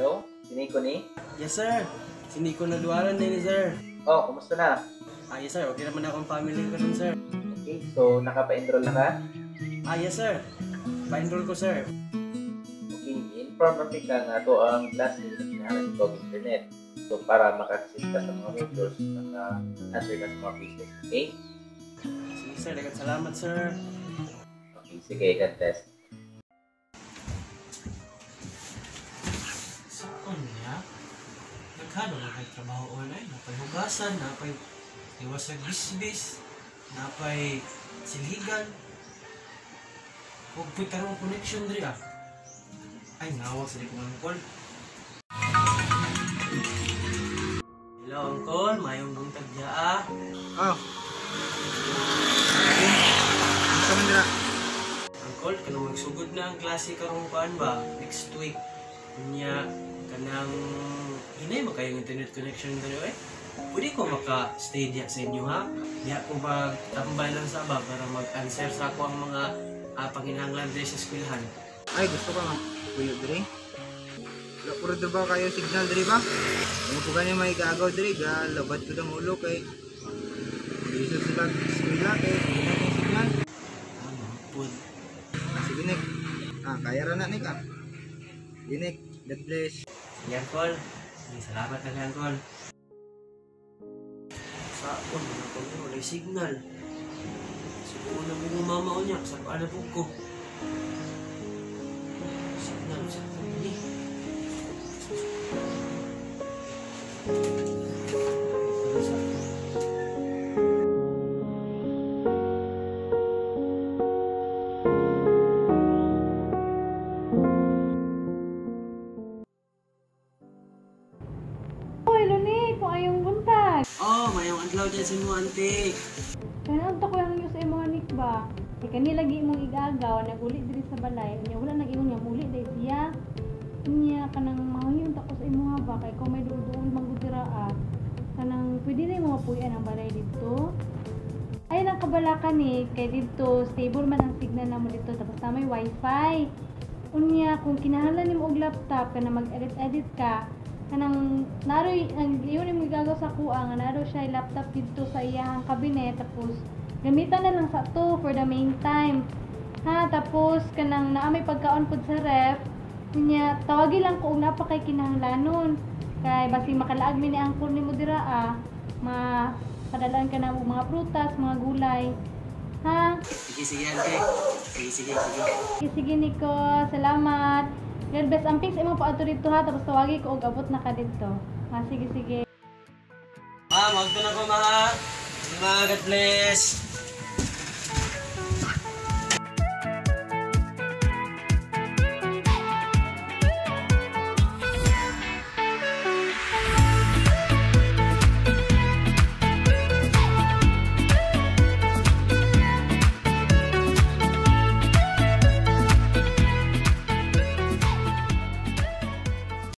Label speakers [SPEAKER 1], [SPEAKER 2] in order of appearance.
[SPEAKER 1] Hello? Sini ko ni?
[SPEAKER 2] Yes, sir. Hindi ko naduwaran din, sir.
[SPEAKER 1] Oh, kumusta na?
[SPEAKER 2] Ah, yes, sir. Okay naman akong family ko nun, sir.
[SPEAKER 1] Okay, so nakapa-enroll na ka?
[SPEAKER 2] Ah, yes, sir. Pa-enroll ko, sir.
[SPEAKER 1] Okay, inform na ka nga to ang class ni Sinaharan ko internet. So, para maka-access ka sa mga modules, maka-answer ka sa mga quizzes. Okay?
[SPEAKER 2] Sige, sir. Dagat salamat, sir.
[SPEAKER 1] Okay, sige, God bless.
[SPEAKER 2] Na kay trabaho online? Napay hugasan, napay iwasag bisbis, napay siligan. Huwag po'y karong connection diri ah. Ay, nawag sa likong angkol. Hello, angkol. Mayong buntag dya ah.
[SPEAKER 3] Oh. Okay. Isa man dira.
[SPEAKER 2] Angkol, kanang magsugod na ang klase karong kuan ba? Next week. Kunya, kanang hinay mo kayong internet connection dali eh. Pwede ko maka-stay diya sa inyo ha? Diya ko magtambay lang sa ba para mag-answer sa ako ang mga uh, panginahanglan diri sa eskwelahan.
[SPEAKER 3] Ay, gusto ka nga. Kuyo diri. Wala puro ba kayo signal diri ba? Ano po ganyan may gagaw diri? Galabad ko ng ulo kay Dito sila sila kay hindi na yung signal.
[SPEAKER 2] Ano, pud.
[SPEAKER 3] Ah, sige Nick. Ah, kaya ra na Nick ah. Sige Nick. God bless.
[SPEAKER 2] Sige, Angkol. Salamat na kay Angkol. Sa ako, mga ko wala signal. Siguro na mo mama ko niya, sa paano po ko.
[SPEAKER 4] Buntag.
[SPEAKER 2] Oh, mayong adlaw dyan sa mo, ante.
[SPEAKER 4] Kaya to ko yung news ay mga nik ba? Kay kani lagi imong igagaw, nagulit diri sa balay. Unya wala nag ingon niya, muli day siya. Unya kanang mahayon ta ko sa imuha ba kay kung may duol manggudira ah. Kanang pwede na mo mapuyan ang balay dito. Ay nang kabalakan ni kay dito stable man ang signal namo dito tapos na may wifi. Unya kung kinahanglan nimo og laptop kana mag-edit-edit ka, kanang naroy ang yun yung gagaw sa kuha nga naro siya laptop dito sa iyahang kabinet tapos gamitan na lang sa to for the meantime. Ha tapos kanang naa may pagkaon pud sa ref nya tawagi lang ko og napa kay kinahanglanon. Kay basi makalaag mi ni ang ni mo dira ah ma padalaan ka na mga prutas mga gulay. Ha?
[SPEAKER 2] Sige, sige, ante. Sige, sige, sige.
[SPEAKER 4] sige, sige Nico. Salamat God bless ang fix imo pa ato dito ha tapos tawagi ko og abot na ka dito ha sige sige
[SPEAKER 2] Ma, magto na ko, ma. Sige, ma. God bless.